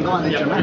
我告诉你整的